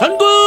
전부